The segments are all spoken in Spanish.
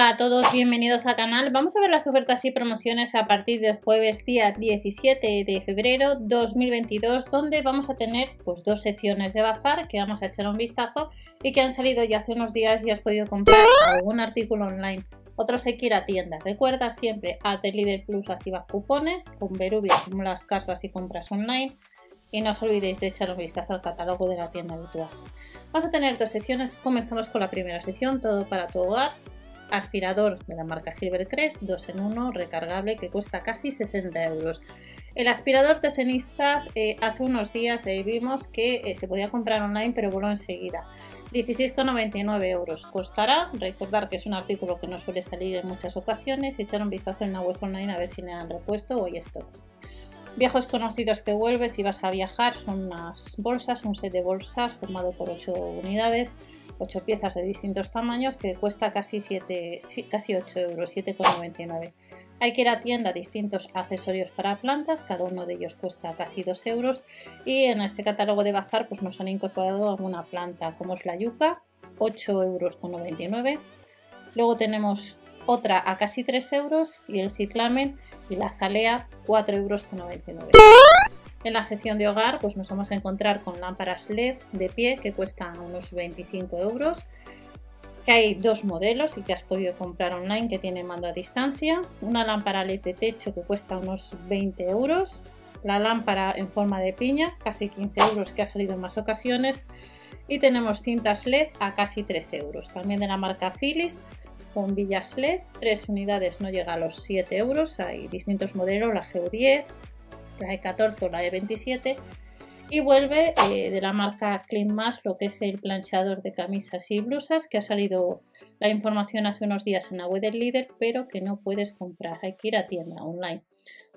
A todos, bienvenidos al canal. Vamos a ver las ofertas y promociones a partir del jueves día 17 de febrero 2022, donde vamos a tener pues dos secciones de bazar que vamos a echar un vistazo y que han salido ya hace unos días y has podido comprar algún artículo online. Otros hay que ir a tienda. Recuerda siempre a Líder Plus activa cupones, con Berubia las casas y compras online y no os olvidéis de echar un vistazo al catálogo de la tienda virtual. Vamos a tener dos secciones. Comenzamos con la primera sección, todo para tu hogar aspirador de la marca Silvercrest, 2 en 1, recargable, que cuesta casi 60 euros. El aspirador de cenizas eh, hace unos días eh, vimos que eh, se podía comprar online, pero voló enseguida. 16,99 euros costará. Recordar que es un artículo que no suele salir en muchas ocasiones. Echar un vistazo en la web online a ver si le han repuesto o hay esto. Viejos conocidos que vuelves si vas a viajar son unas bolsas, un set de bolsas formado por 8 unidades 8 piezas de distintos tamaños que cuesta casi, 7, casi 8 euros, 7,99. Hay que ir a tienda distintos accesorios para plantas, cada uno de ellos cuesta casi 2 euros y en este catálogo de bazar pues nos han incorporado alguna planta como es la yuca, 8 euros con 99. Luego tenemos otra a casi 3 euros y el ciclamen y la zalea 4 euros con 99. En la sección de hogar pues nos vamos a encontrar con lámparas LED de pie que cuestan unos 25 euros. Que hay dos modelos y que has podido comprar online que tienen mando a distancia. Una lámpara LED de techo que cuesta unos 20 euros. La lámpara en forma de piña, casi 15 euros que ha salido en más ocasiones. Y tenemos cintas LED a casi 13 euros. También de la marca Philips, bombillas LED, tres unidades no llega a los 7 euros. Hay distintos modelos, la G10, la E14 o la E27 y vuelve eh, de la marca Clean lo que es el planchador de camisas y blusas que ha salido la información hace unos días en la web del líder pero que no puedes comprar, hay que ir a tienda online.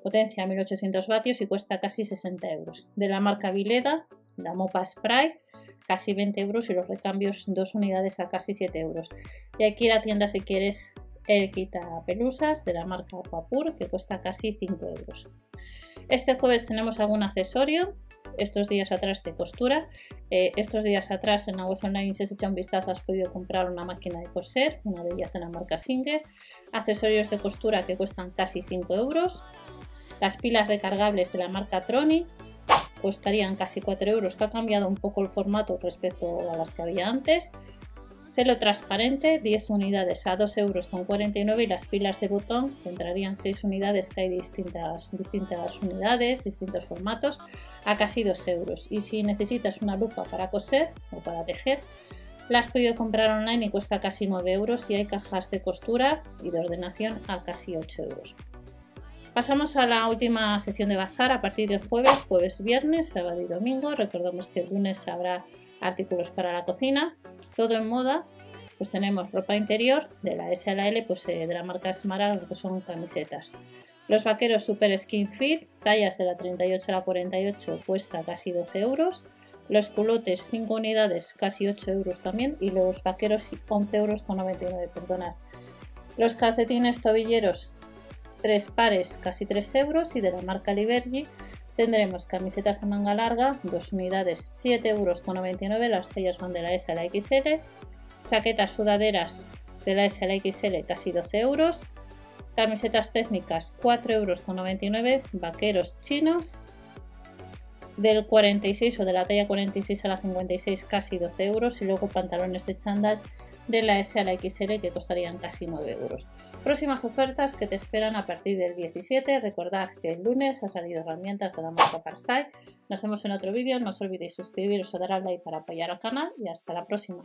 Potencia 1800 vatios y cuesta casi 60 euros. De la marca Vileda, la Mopa Spray, casi 20 euros y los recambios dos unidades a casi 7 euros. Y hay que ir a tienda si quieres el quita pelusas de la marca Papur que cuesta casi 5 euros. Este jueves tenemos algún accesorio, estos días atrás de costura. Eh, estos días atrás en la web online, si has hecho un vistazo, has podido comprar una máquina de coser, una de ellas de la marca Singer. Accesorios de costura que cuestan casi 5 euros. Las pilas recargables de la marca Troni costarían casi 4 euros, que ha cambiado un poco el formato respecto a las que había antes. Celo transparente, 10 unidades a 2,49 euros y las pilas de botón entrarían 6 unidades, que hay distintas, distintas unidades, distintos formatos, a casi 2 euros. Y si necesitas una lupa para coser o para tejer, la has podido comprar online y cuesta casi 9 euros y hay cajas de costura y de ordenación a casi 8 euros. Pasamos a la última sección de bazar a partir del jueves, jueves, viernes, sábado y domingo. Recordamos que el lunes habrá artículos para la cocina, todo en moda, pues tenemos ropa interior de la S a la L, pues eh, de la marca Smara, que son camisetas. Los vaqueros Super Skin Fit, tallas de la 38 a la 48, cuesta casi 12 euros. Los culotes 5 unidades, casi 8 euros también. Y los vaqueros 11 euros con 99, perdonad. Los calcetines tobilleros 3 pares, casi 3 euros. Y de la marca Liberty tendremos camisetas de manga larga, 2 unidades, 7 euros con 99. Las tallas van de la S a la XL chaquetas sudaderas de la S a la XL casi 12 euros, camisetas técnicas 4 euros con 99, vaqueros chinos del 46 o de la talla 46 a la 56 casi 12 euros y luego pantalones de chándal de la S a la XL que costarían casi 9 euros. Próximas ofertas que te esperan a partir del 17. Recordad que el lunes ha salido herramientas de la marca Parsai. Nos vemos en otro vídeo. No os olvidéis suscribiros o dar al like para apoyar al canal y hasta la próxima.